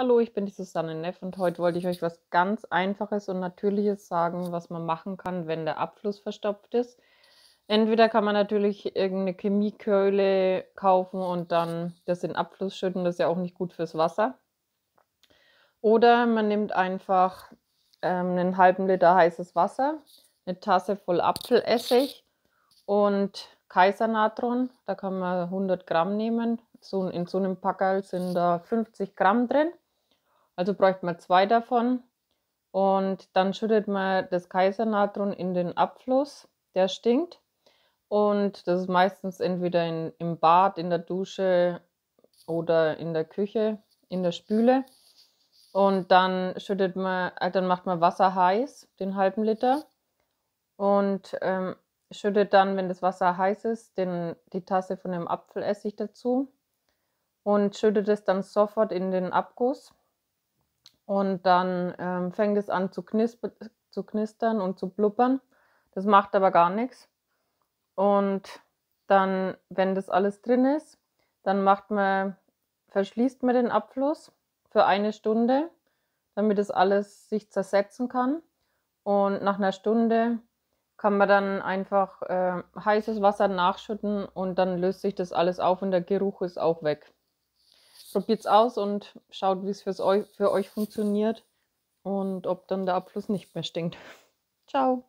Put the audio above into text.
Hallo, ich bin die Susanne Neff und heute wollte ich euch was ganz Einfaches und Natürliches sagen, was man machen kann, wenn der Abfluss verstopft ist. Entweder kann man natürlich irgendeine Chemiekeule kaufen und dann das in Abfluss schütten, das ist ja auch nicht gut fürs Wasser. Oder man nimmt einfach ähm, einen halben Liter heißes Wasser, eine Tasse voll Apfelessig und Kaisernatron, da kann man 100 Gramm nehmen. So, in so einem Packerl sind da 50 Gramm drin. Also bräuchte man zwei davon. Und dann schüttet man das Kaisernatron in den Abfluss, der stinkt. Und das ist meistens entweder in, im Bad, in der Dusche oder in der Küche, in der Spüle. Und dann schüttet man, äh, dann macht man Wasser heiß, den halben Liter. Und ähm, schüttet dann, wenn das Wasser heiß ist, den, die Tasse von dem Apfelessig dazu. Und schüttet es dann sofort in den Abguss. Und dann ähm, fängt es an zu, zu knistern und zu blubbern. Das macht aber gar nichts. Und dann, wenn das alles drin ist, dann macht man, verschließt man den Abfluss für eine Stunde, damit das alles sich zersetzen kann. Und nach einer Stunde kann man dann einfach äh, heißes Wasser nachschütten und dann löst sich das alles auf und der Geruch ist auch weg. Probiert es aus und schaut, wie es für euch funktioniert und ob dann der Abfluss nicht mehr stinkt. Ciao.